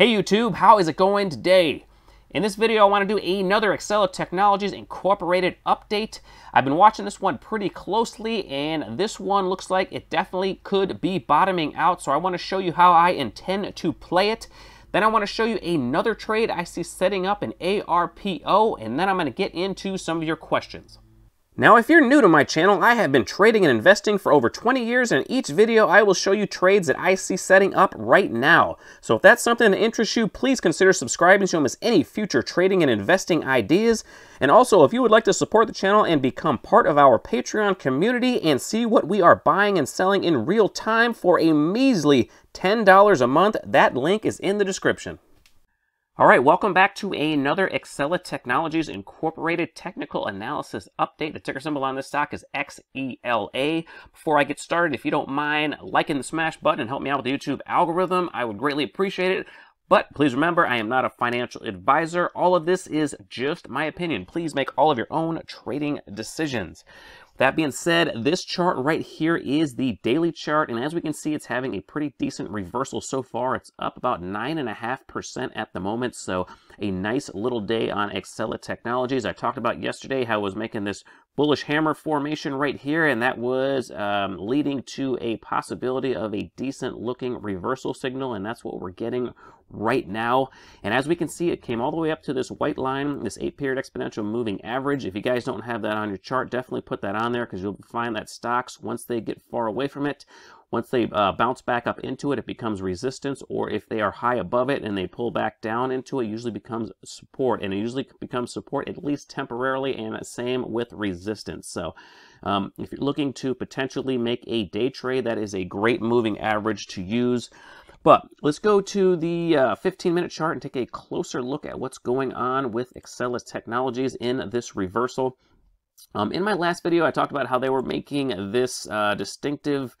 Hey YouTube, how is it going today? In this video, I want to do another Exela Technologies Incorporated update. I've been watching this one pretty closely, and this one looks like it definitely could be bottoming out, so I want to show you how I intend to play it. Then I want to show you another trade I see setting up an ARPO, and then I'm going to get into some of your questions. Now, if you're new to my channel, I have been trading and investing for over 20 years, and in each video I will show you trades that I see setting up right now. So if that's something that interests you, please consider subscribing so you miss any future trading and investing ideas. And also, if you would like to support the channel and become part of our Patreon community and see what we are buying and selling in real time for a measly $10 a month, that link is in the description. All right, welcome back to another Exela Technologies Incorporated Technical Analysis Update. The ticker symbol on this stock is XELA. Before I get started, if you don't mind liking the smash button and help me out with the YouTube algorithm, I would greatly appreciate it. But please remember, I am not a financial advisor. All of this is just my opinion. Please make all of your own trading decisions. That being said, this chart right here is the daily chart, and as we can see, it's having a pretty decent reversal so far. It's up about 9.5% at the moment, so a nice little day on Exela Technologies. I talked about yesterday how I was making this bullish hammer formation right here, and that was um, leading to a possibility of a decent looking reversal signal, and that's what we're getting right now. And as we can see, it came all the way up to this white line, this eight period exponential moving average. If you guys don't have that on your chart, definitely put that on there because you'll find that stocks, once they get far away from it, once they uh, bounce back up into it, it becomes resistance, or if they are high above it and they pull back down into it, it usually becomes support, and it usually becomes support at least temporarily, and same with resistance. So um, if you're looking to potentially make a day trade, that is a great moving average to use. But let's go to the uh, 15 minute chart and take a closer look at what's going on with Exela Technologies in this reversal. Um, in my last video, I talked about how they were making this uh, distinctive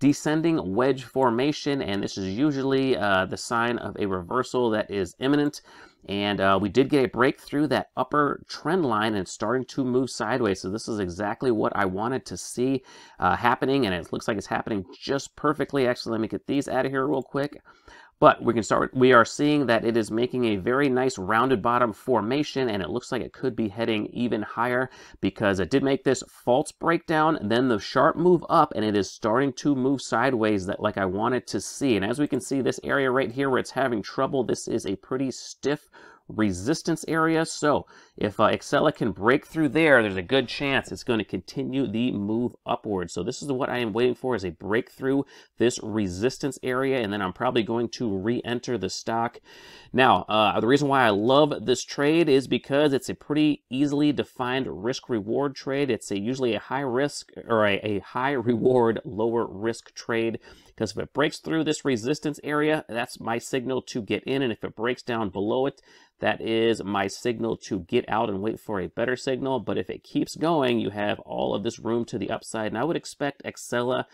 descending wedge formation, and this is usually uh, the sign of a reversal that is imminent. And uh, we did get a break through that upper trend line and starting to move sideways. So this is exactly what I wanted to see uh, happening, and it looks like it's happening just perfectly. Actually, let me get these out of here real quick. But we can start, we are seeing that it is making a very nice rounded bottom formation and it looks like it could be heading even higher because it did make this false breakdown, then the sharp move up and it is starting to move sideways that like I wanted to see. And as we can see this area right here where it's having trouble, this is a pretty stiff resistance area. So if uh, Exela can break through there, there's a good chance it's going to continue the move upward. So this is what I am waiting for is a breakthrough this resistance area, and then I'm probably going to re-enter the stock. Now, uh, the reason why I love this trade is because it's a pretty easily defined risk-reward trade. It's a, usually a high risk or a, a high reward, lower risk trade because if it breaks through this resistance area, that's my signal to get in, and if it breaks down below it, that is my signal to get out and wait for a better signal. But if it keeps going, you have all of this room to the upside. And I would expect Exela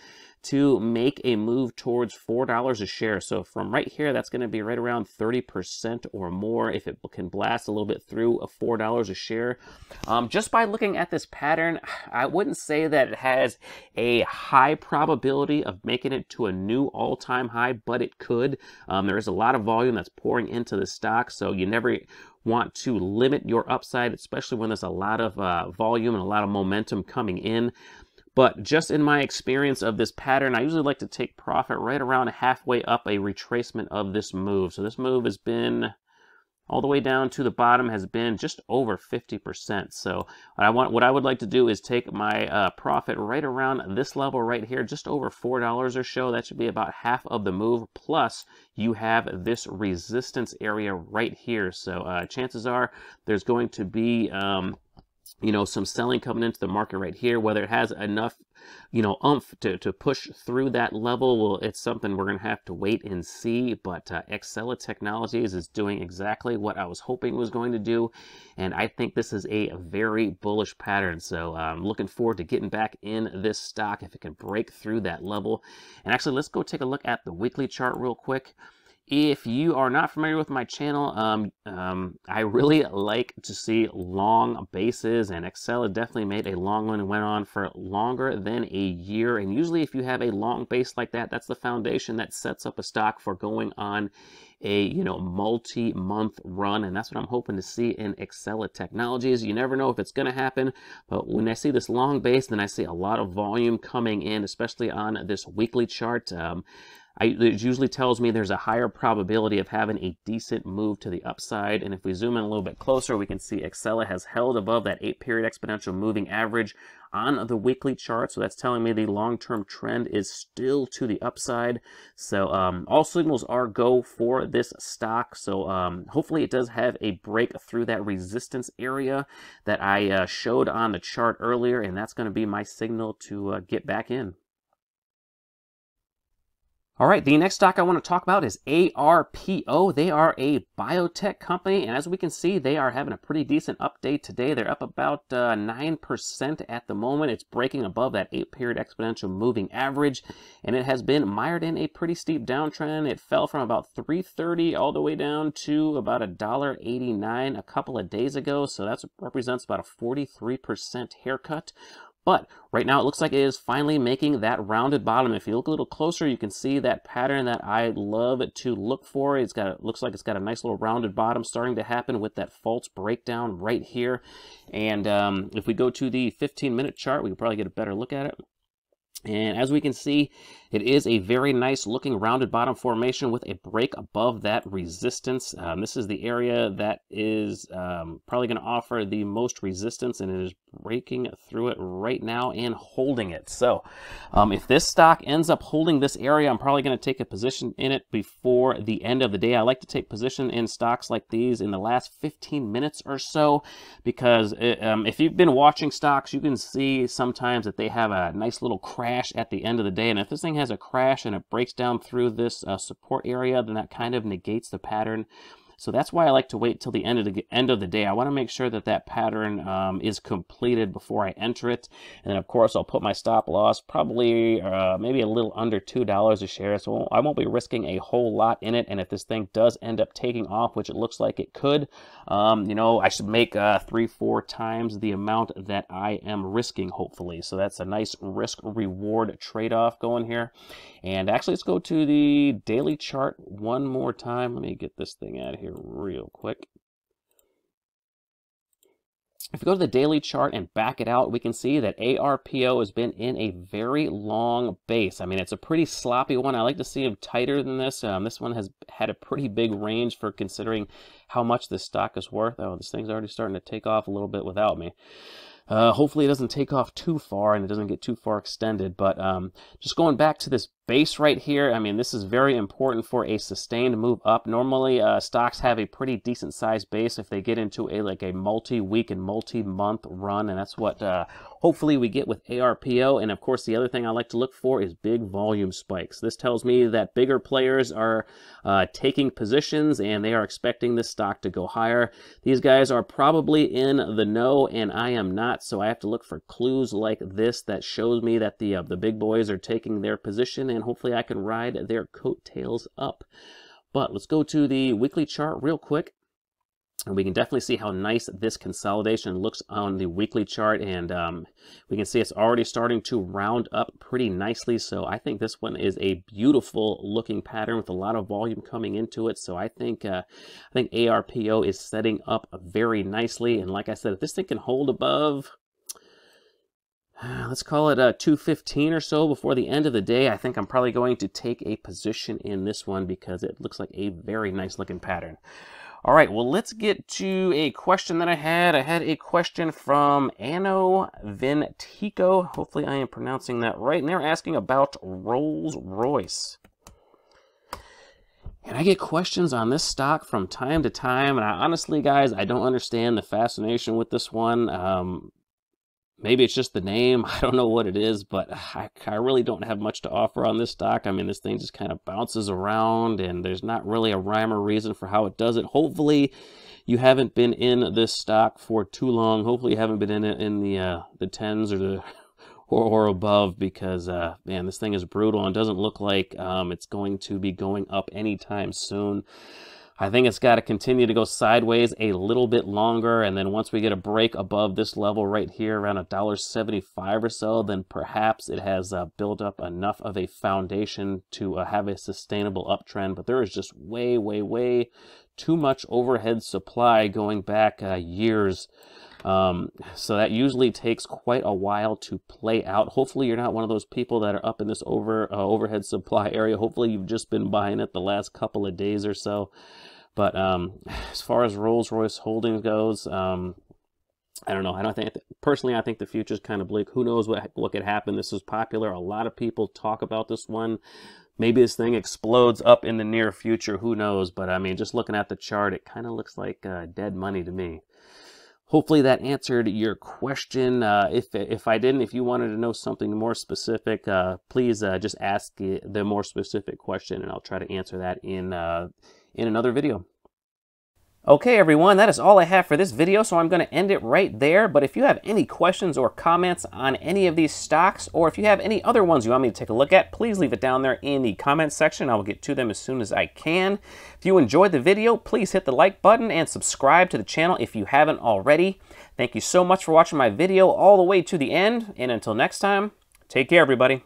to make a move towards $4 a share. So from right here, that's going to be right around 30% or more if it can blast a little bit through a $4 a share. Um, just by looking at this pattern, I wouldn't say that it has a high probability of making it to a new all-time high, but it could. Um, there is a lot of volume that's pouring into the stock, so you never want to limit your upside, especially when there's a lot of uh, volume and a lot of momentum coming in. But just in my experience of this pattern, I usually like to take profit right around halfway up a retracement of this move. So this move has been all the way down to the bottom has been just over 50%. So what I want, what I would like to do is take my uh, profit right around this level right here, just over $4 or so. That should be about half of the move. Plus you have this resistance area right here. So uh, chances are there's going to be um, you know, some selling coming into the market right here, whether it has enough, you know, umph to, to push through that level, well, it's something we're going to have to wait and see. But uh, Exela Technologies is doing exactly what I was hoping was going to do. And I think this is a very bullish pattern. So I'm looking forward to getting back in this stock if it can break through that level. And actually, let's go take a look at the weekly chart real quick. If you are not familiar with my channel, um, um, I really like to see long bases, and Exela definitely made a long one and went on for longer than a year. And usually, if you have a long base like that, that's the foundation that sets up a stock for going on a you know multi-month run. And that's what i'm hoping to see in Exela technologies. You never know if it's going to happen. But when i see this long base then i see a lot of volume coming in especially on this weekly chart. Um, I, it usually tells me there's a higher probability of having a decent move to the upside. And if we zoom in a little bit closer, we can see Exela has held above that eight period exponential moving average on the weekly chart. So that's telling me the long-term trend is still to the upside. So um, all signals are go for this stock. So um, hopefully it does have a break through that resistance area that I uh, showed on the chart earlier. And that's going to be my signal to uh, get back in. All right, the next stock I want to talk about is ARPO. They are a biotech company, and as we can see, they are having a pretty decent update today. They're up about uh, 9% at the moment. It's breaking above that 8-period exponential moving average, and it has been mired in a pretty steep downtrend. It fell from about 330 all the way down to about $1.89 a couple of days ago, so that represents about a 43% haircut. But right now it looks like it is finally making that rounded bottom. If you look a little closer, you can see that pattern that I love to look for. It's got, looks like it's got a nice little rounded bottom starting to happen with that false breakdown right here. And um, if we go to the 15 minute chart, we can probably get a better look at it. And as we can see, it is a very nice looking rounded bottom formation with a break above that resistance. Um, this is the area that is um, probably going to offer the most resistance and it is breaking through it right now and holding it. So um, if this stock ends up holding this area, I'm probably going to take a position in it before the end of the day. I like to take position in stocks like these in the last 15 minutes or so because it, um, if you've been watching stocks, you can see sometimes that they have a nice little crash at the end of the day. And if this thing has a crash and it breaks down through this uh, support area, then that kind of negates the pattern. So that's why I like to wait till the end of the end of the day. I want to make sure that that pattern um, is completed before I enter it. And then of course I'll put my stop loss probably uh, maybe a little under $2 a share. So I won't be risking a whole lot in it. And if this thing does end up taking off, which it looks like it could, um, you know, I should make uh, three, four times the amount that I am risking, hopefully. So that's a nice risk reward trade-off going here. And actually, let's go to the daily chart one more time. Let me get this thing out of here real quick. If we go to the daily chart and back it out, we can see that ARPO has been in a very long base. I mean, it's a pretty sloppy one. I like to see them tighter than this. Um, this one has had a pretty big range for considering how much this stock is worth. Oh, this thing's already starting to take off a little bit without me. Uh, hopefully it doesn't take off too far and it doesn't get too far extended. But um, just going back to this base right here, I mean, this is very important for a sustained move up. Normally, uh, stocks have a pretty decent sized base if they get into a like a multi-week and multi-month run, and that's what uh, hopefully we get with ARPO. And of course, the other thing I like to look for is big volume spikes. This tells me that bigger players are uh, taking positions and they are expecting this stock to go higher. These guys are probably in the know, and I am not, so I have to look for clues like this that shows me that the uh, the big boys are taking their position and hopefully I can ride their coattails up. But let's go to the weekly chart real quick. And we can definitely see how nice this consolidation looks on the weekly chart. And um, we can see it's already starting to round up pretty nicely. So I think this one is a beautiful looking pattern with a lot of volume coming into it. So I think uh, I think ARPO is setting up very nicely. And like I said, if this thing can hold above let's call it a 215 or so before the end of the day. I think I'm probably going to take a position in this one because it looks like a very nice looking pattern. All right, well, let's get to a question that I had. I had a question from Anno Ventico. Hopefully I am pronouncing that right. And they're asking about Rolls-Royce. And I get questions on this stock from time to time. And I honestly, guys, I don't understand the fascination with this one. Um, maybe it's just the name. I don't know what it is, but I, I really don't have much to offer on this stock. I mean, this thing just kind of bounces around and there's not really a rhyme or reason for how it does it. Hopefully you haven't been in this stock for too long. Hopefully you haven't been in it in the, uh, the tens or the or, or above because, uh, man, this thing is brutal and doesn't look like um, it's going to be going up anytime soon. I think it's got to continue to go sideways a little bit longer. And then once we get a break above this level right here around $1.75 or so, then perhaps it has uh, built up enough of a foundation to uh, have a sustainable uptrend. But there is just way, way, way too much overhead supply going back uh, years. Um, so that usually takes quite a while to play out. Hopefully you're not one of those people that are up in this over uh, overhead supply area. Hopefully you've just been buying it the last couple of days or so. But um, as far as Rolls Royce Holdings goes, um, I don't know. I don't think personally. I think the future is kind of bleak. Who knows what what could happen? This is popular. A lot of people talk about this one. Maybe this thing explodes up in the near future. Who knows? But I mean, just looking at the chart, it kind of looks like uh, dead money to me. Hopefully that answered your question. Uh, if if I didn't, if you wanted to know something more specific, uh, please uh, just ask the more specific question, and I'll try to answer that in uh, in another video. Okay everyone, that is all I have for this video, so I'm going to end it right there. But if you have any questions or comments on any of these stocks, or if you have any other ones you want me to take a look at, please leave it down there in the comments section. I will get to them as soon as I can. If you enjoyed the video, please hit the like button and subscribe to the channel if you haven't already. Thank you so much for watching my video all the way to the end, and until next time, take care everybody.